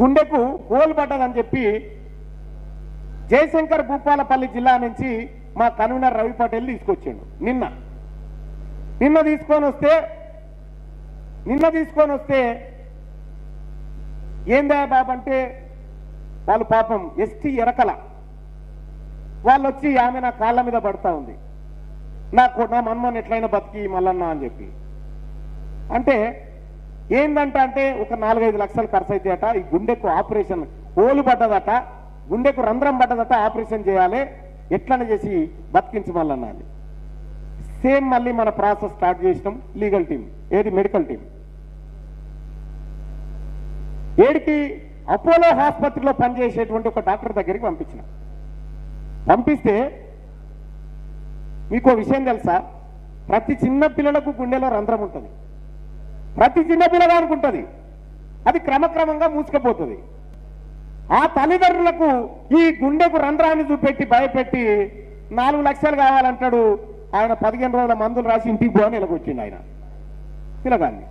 గుండెకు హోల్ పడ్డదని చెప్పి జయశంకర్ భూపాలపల్లి జిల్లా నుంచి మా కన్వీనర్ రవి పటేల్ తీసుకొచ్చిండు. నిన్న. నిన్న తీసుకొని వస్తే నిన్న తీసుకొని వస్తే ఏందా బాబు అంటే వాళ్ళు పాపం ఎస్టీ ఎరకల. వాళ్ళు వచ్చి ఆమె నా కాళ్ళ మీద పడతా ఉంది. నాకు నా మన్మోహన్ ఎట్లయినా బతికి మల్లన్న అని చెప్పి. అంటే ఏంటంటే అంటే ఒక నాలుగైదు లక్షలు ఖర్చు అవుతాయట ఈ గుండెకు ఆపరేషన్ ఓలు పడ్డదట. గుండెకు రంధ్రం పడ్డదట. ఆపరేషన్ చేయాలి. ఎట్లనే చేసి బతికించమల్లన్న సేమ్ మళ్ళీ మన ప్రాసెస్ స్టార్ట్ చేసినాం. లీగల్ టీం ఏది? మెడికల్ టీం ఏడికి అపోలో ఆసుపత్రిలో పనిచేసేటువంటి ఒక డాక్టర్ దగ్గరికి పంపించిన. పంపిస్తే మీకు విషయం తెలుసా? ప్రతి చిన్న పిల్లలకు గుండెలో రంధ్రం ఉంటుంది. ప్రతి చిన్న పిల్లగానికి ఉంటుంది అది క్రమక్రమంగా మూసుకుపోతుంది. ఆ తల్లిదండ్రులకు ఈ గుండెకు రంధ్రాన్ని చూపెట్టి భయపెట్టి నాలుగు లక్షలు కావాలంటాడు. ఆయన పదిహేను రోజుల మందులు రాసి ఇంటికి పోని ఇలాగొచ్చిండు ఆయన. పిల్లగాన్ని.